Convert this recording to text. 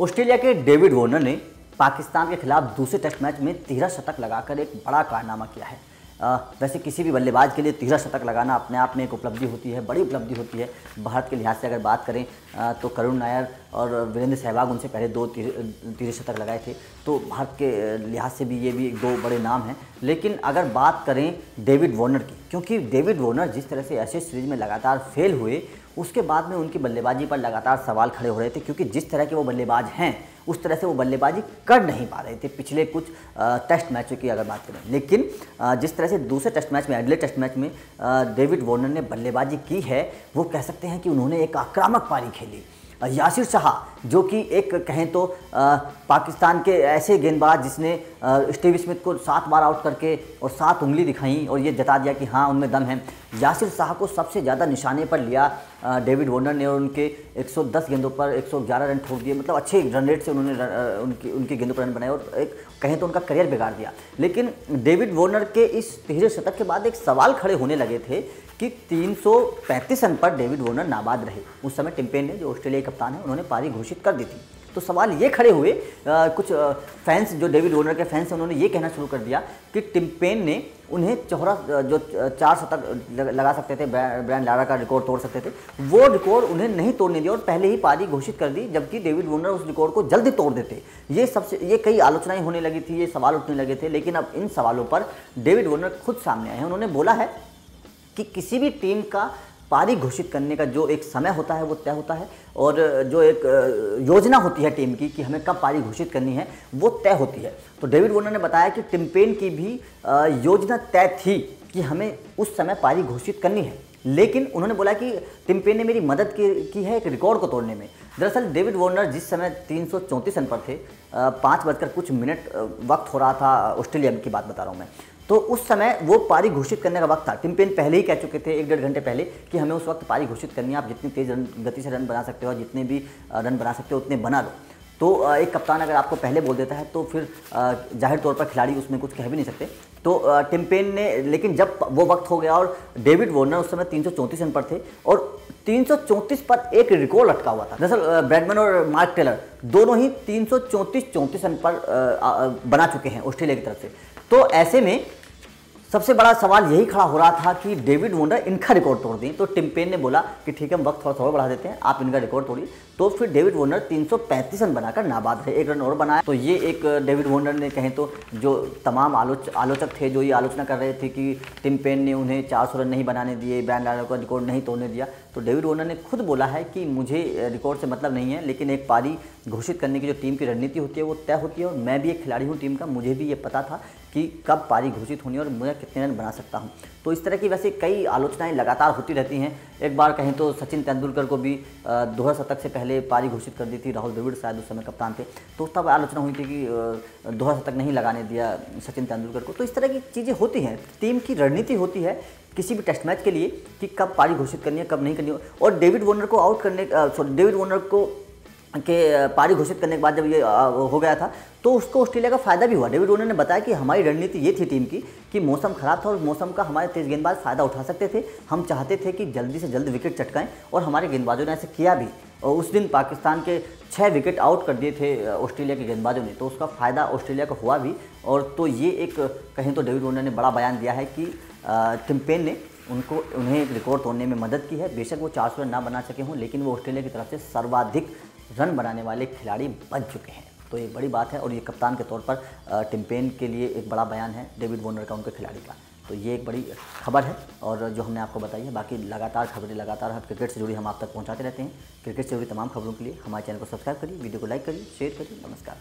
Australia के David Warner ने पाकिस्तान के खिलाफ दूसरे टेस्ट मैच में तेरह शतक लगाकर एक बड़ा कारनामा किया है। वैसे किसी भी बल्लेबाज के लिए तेरह शतक लगाना अपने आप में एक उपलब्धि होती है, बड़ी उपलब्धि होती है। भारत के लिहाज से अगर बात करें तो करुण नायर और वीरेंद्र सहवाग उनसे पहले दो तेरह शतक लगाए थे। तो भारत के लिहाज से भी ये भी दो बड़े नाम हैं। लेकिन अगर बात करें डेविड वॉर्नर की, क्योंकि डेविड वॉर्नर जिस तरह से ऐसे सीरीज़ में लगातार फेल हुए, उसके बाद में उनकी बल्लेबाजी पर लगातार सवाल खड़े हो रहे थे, क्योंकि जिस तरह के वो बल्लेबाज हैं उस तरह से वो बल्लेबाजी कर नहीं पा रहे थे पिछले कुछ टेस्ट मैचों की अगर बात करें। लेकिन जिस तरह से दूसरे टेस्ट मैच में, अगले टेस्ट मैच में डेविड वॉर्नर ने बल्लेबाजी की है, वो कह सकते हैं कि उन्होंने एक आक्रामक पारी खेली। यासिर शाह, जो कि एक, कहें तो पाकिस्तान के ऐसे गेंदबाज जिसने स्टीव स्मिथ को सात बार आउट करके और सात उंगली दिखाई और ये जता दिया कि हाँ उनमें दम है। यासिर शाह को सबसे ज़्यादा निशाने पर लिया डेविड वार्नर ने और उनके 110 गेंदों पर 111 रन ठोक दिए। मतलब अच्छे रन रेट से उन्होंने उनकी उनकी गेंदों पर रन बनाए और एक कहें तो उनका करियर बिगाड़ दिया। लेकिन डेविड वार्नर के इस तिहरे शतक के बाद एक सवाल खड़े होने लगे थे कि 335 रन पर डेविड वॉर्नर नाबाद रहे। उस समय टिम्पेन ने, जो ऑस्ट्रेलिया कप्तान है, उन्होंने पारी घोषित कर दी थी। तो सवाल ये खड़े हुए आ, कुछ आ, फैंस जो डेविड वॉर्नर के फैंस हैं उन्होंने ये कहना शुरू कर दिया कि टिम्पेन ने उन्हें चौहरा जो चार शतक लगा सकते थे ब्रांड लारा का रिकॉर्ड तोड़ सकते थे वो रिकॉर्ड उन्हें नहीं तोड़ने दिया और पहले ही पारी घोषित कर दी जबकि डेविड वॉर्नर उस रिकॉर्ड को जल्दी तोड़ देते। ये सबसे ये कई आलोचनाएँ होने लगी थी ये सवाल उठने लगे थे लेकिन अब इन सवालों पर डेविड वॉर्नर खुद सामने आए हैं। उन्होंने बोला है कि किसी भी टीम का पारी घोषित करने का जो एक समय होता है वो तय होता है और जो एक योजना होती है टीम की कि हमें कब पारी घोषित करनी है वो तय होती है। तो डेविड वोनर ने बताया कि टिम्पेन की भी योजना तय थी कि हमें उस समय पारी घोषित करनी है। लेकिन उन्होंने बोला कि टिम्पेन ने मेरी मदद की, की है एक रिकॉर्ड को तोड़ने में। दरअसल डेविड वार्नर जिस समय तीन सौ चौंतीस रन पर थे पाँच बजकर कुछ मिनट वक्त हो रहा था ऑस्ट्रेलिया की बात बता रहा हूँ मैं। तो उस समय वो पारी घोषित करने का वक्त था। टिम पेन पहले ही कह चुके थे, एक डेढ़ घंटे पहले, कि हमें उस वक्त पारी घोषित करनी है, आप जितनी तेज़ रन, गति से रन बना सकते हो जितने भी रन बना सकते हो, उतने बना लो। तो एक कप्तान अगर आपको पहले बोल देता है तो फिर ज़ाहिर तौर पर खिलाड़ी उसमें कुछ कह भी नहीं सकते। तो टिम्पेन ने लेकिन जब वो वक्त हो गया और डेविड वॉर्नर उस समय तीन सौ चौंतीस रन पर थे और 334 पर एक रिकॉर्ड लटका हुआ था। दरअसल ब्रैडमैन और मार्क टेलर दोनों ही 334 चौंतीस रन पर बना चुके हैं ऑस्ट्रेलिया की तरफ़ से। तो ऐसे में सबसे बड़ा सवाल यही खड़ा हो रहा था कि डेविड वोंडर इनका रिकॉर्ड तोड़ दें। तो टिम्पेन ने बोला कि ठीक है, हम वक्त थोड़ा थोड़ा बढ़ा देते हैं, आप इनका रिकॉर्ड तोड़िए। तो फिर डेविड वोंडर 335 रन बनाकर नाबाद रहे, एक रन और बनाया तो ये एक डेविड वोंडर ने कहें तो जो तमाम आलोच, आलोचक थे, जो ये आलोचना कर रहे थे कि टिम पेन ने उन्हें चार सौ रन नहीं बनाने दिए ब्रैंड लाडर का रिकॉर्ड नहीं तोड़ने दिया। तो डेविड वोंडर ने खुद बोला है कि मुझे रिकॉर्ड से मतलब नहीं है, लेकिन एक पारी घोषित करने की जो टीम की रणनीति होती है, वो तय होती है और मैं भी एक खिलाड़ी हूँ टीम का, मुझे भी ये पता था कि कब पारी घोषित होनी है और मैं कितने रन बना सकता हूँ। तो इस तरह की वैसे कई आलोचनाएँ लगातार होती रहती हैं। एक बार कहें तो सचिन तेंदुलकर को भी दोहरा शतक से पहले पारी घोषित कर दी थी, राहुल द्रविड़ शायद उस समय कप्तान थे। तो तब आलोचना हुई थी कि दोहरा शतक नहीं लगाने दिया सचिन तेंदुलकर को। तो इस तरह की चीज़ें होती हैं। टीम की रणनीति होती है किसी भी टेस्ट मैच के लिए कि कब पारी घोषित करनी है, कब नहीं करनी है। और डेविड वॉर्नर को आउट करने सॉरी, डेविड वॉर्नर को के पारी घोषित करने के बाद जब ये हो गया था तो उसको ऑस्ट्रेलिया का फ़ायदा भी हुआ। डेविड ने बताया कि हमारी रणनीति ये थी टीम की कि मौसम खराब था और मौसम का हमारे तेज गेंदबाज फ़ायदा उठा सकते थे। हम चाहते थे कि जल्दी से जल्द विकेट चटकाएँ और हमारे गेंदबाजों ने ऐसे किया भी। और उस दिन पाकिस्तान के छः विकेट आउट कर दिए थे ऑस्ट्रेलिया के गेंदबाजों ने। तो उसका फ़ायदा ऑस्ट्रेलिया को हुआ भी। और तो ये एक, कहें तो डेविड वोनर ने बड़ा बयान दिया है कि टिम्पेन ने उनको, उन्हें एक रिकॉर्ड तोड़ने में मदद की है। बेशक वो चार सौ रन ना बना सके हों, लेकिन वो ऑस्ट्रेलिया की तरफ़ से सर्वाधिक रन बनाने वाले खिलाड़ी बन चुके हैं। तो ये बड़ी बात है और ये कप्तान के तौर पर टिम्पेन के लिए एक बड़ा बयान है, डेविड वोनर का उनके खिलाड़ी का। तो ये एक बड़ी खबर है और जो हमने आपको बताई है, बाकी लगातार खबरें, लगातार हर क्रिकेट से जुड़ी हम आप तक पहुंचाते रहते हैं। क्रिकेट से जुड़ी तमाम खबरों के लिए हमारे चैनल को सब्सक्राइब करिए, वीडियो को लाइक करिए, शेयर करिए, नमस्कार।